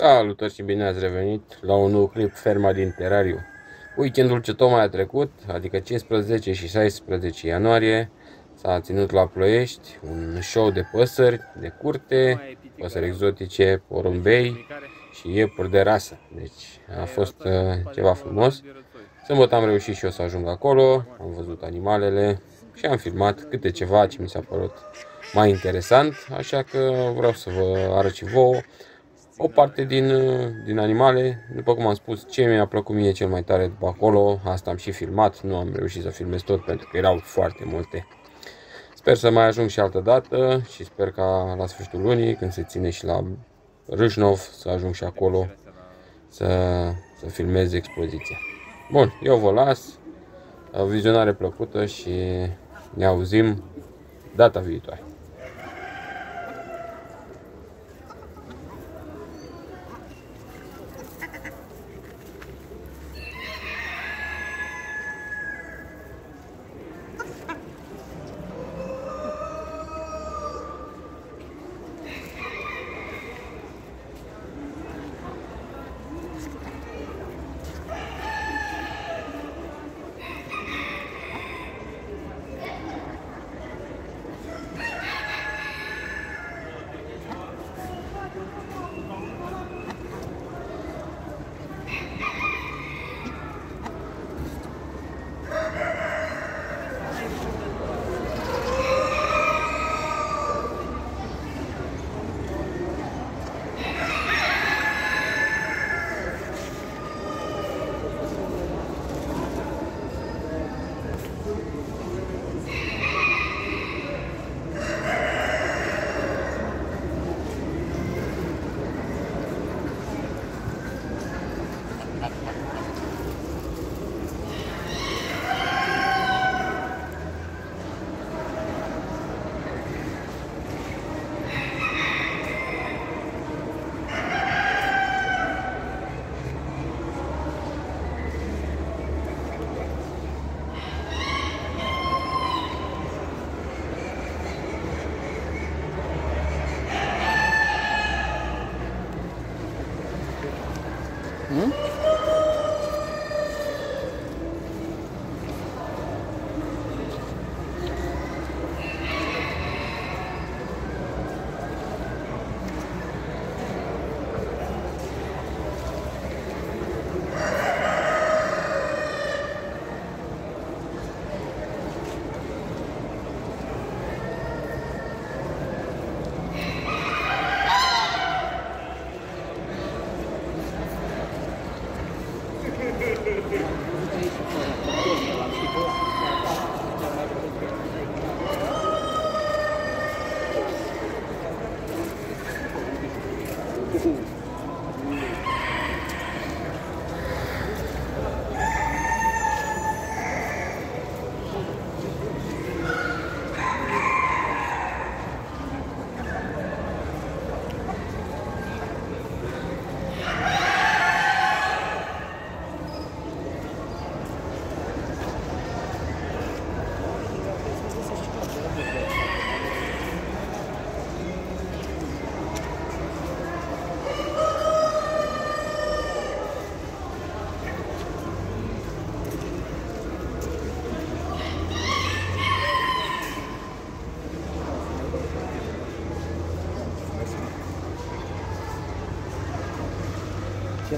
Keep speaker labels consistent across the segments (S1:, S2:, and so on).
S1: Salutări și bine ați revenit la un nou clip Ferma din Terariu. Weekendul ce tocmai a trecut, adică 15 și 16 ianuarie, s-a ținut la Ploiești un show de păsări de curte, păsări exotice, porumbei și iepuri de rasă. Deci a fost uh, ceva frumos. Sâmbătă am reușit și eu să ajung acolo, am văzut animalele și am filmat câte ceva ce mi s-a părut mai interesant, așa că vreau să vă arăt și vouă o parte din, din animale, după cum am spus, ce mi-a plăcut mie cel mai tare după acolo, asta am și filmat, nu am reușit să filmez tot pentru că erau foarte multe. Sper să mai ajung și altă dată și sper ca la sfârșitul lunii, când se ține și la Râșnov, să ajung și acolo să, să filmez expoziția. Bun, eu vă las, o vizionare plăcută și ne auzim data viitoare.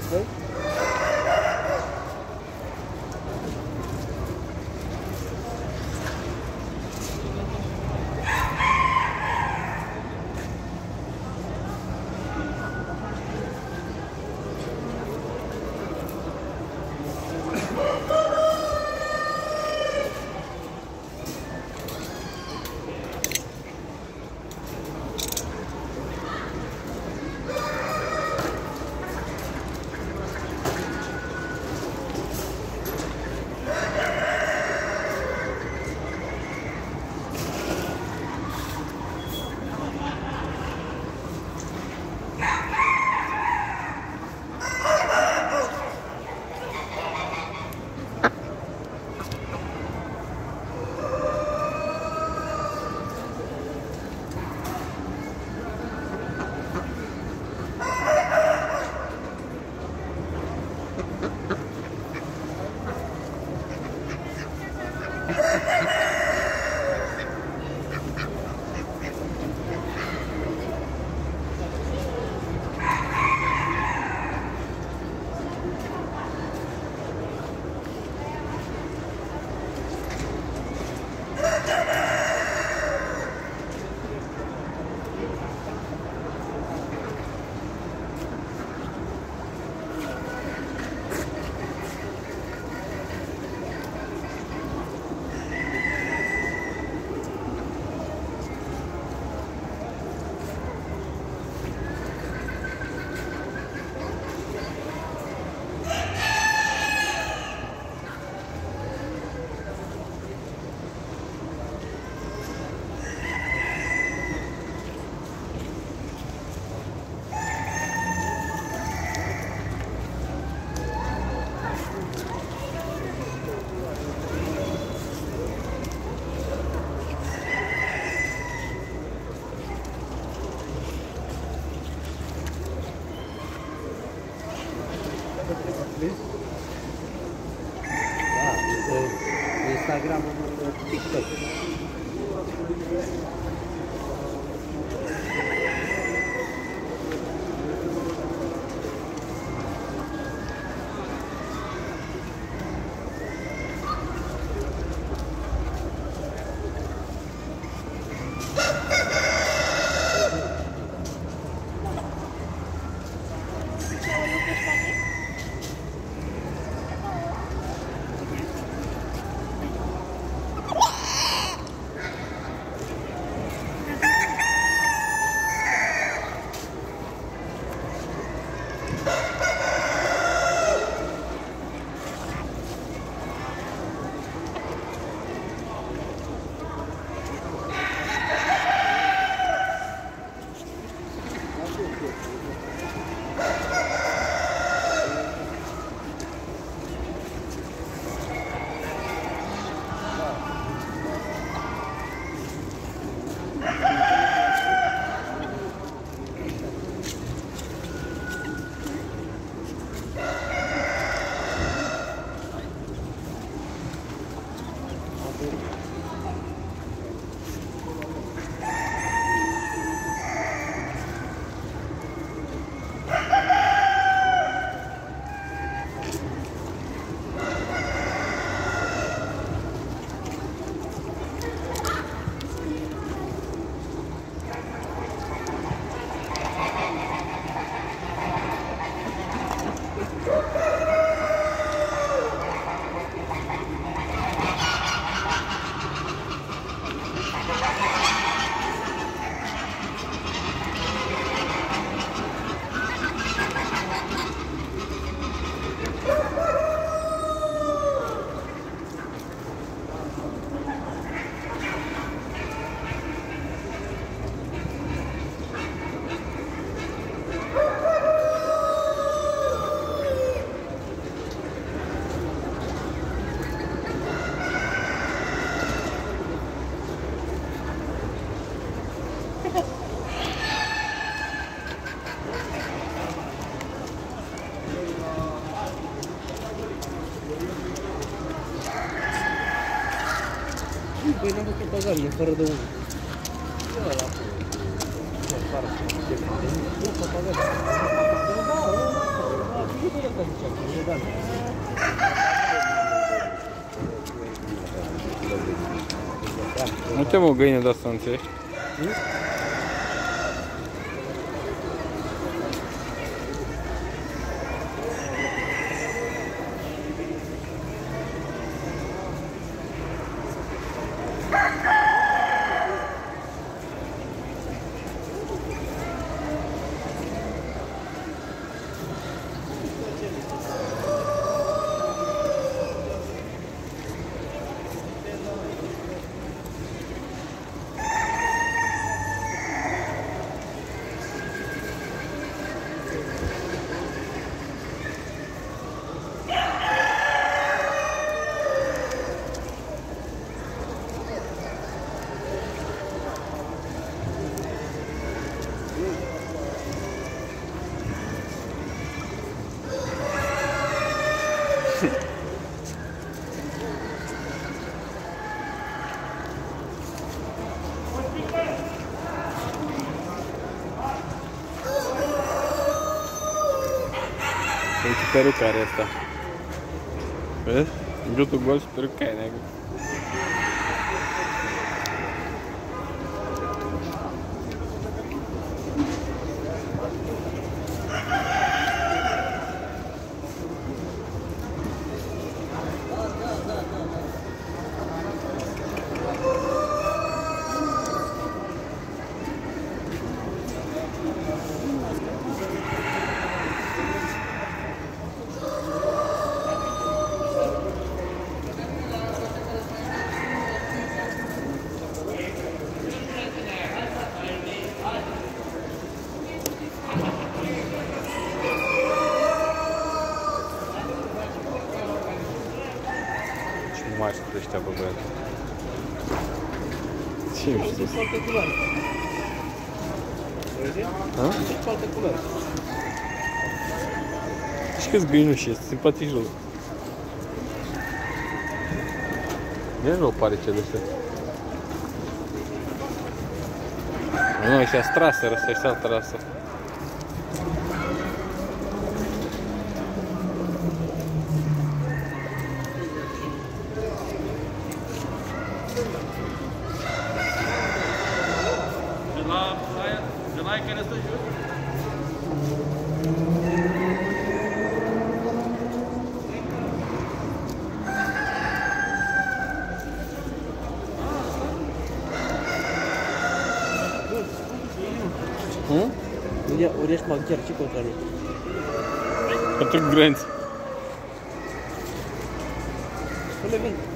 S2: Ce spui?
S3: Там на хородовую. Ну тебе гайне достанция. Peruca are asta. Vezi? Gâtul gol și peruca e neagră. ăștia pe băiat. Ce nu știu.
S2: Sunt alte culoare. Sunt alte culoare.
S3: Și câți găinuși este, simpatici lor. Nici nu pare ce de
S2: ăștia. Nu, ăștia
S3: straseră,
S2: ăștia straseră. ești maghiar, ce contra lui?
S3: Pentru grenți.
S2: Nu le vând.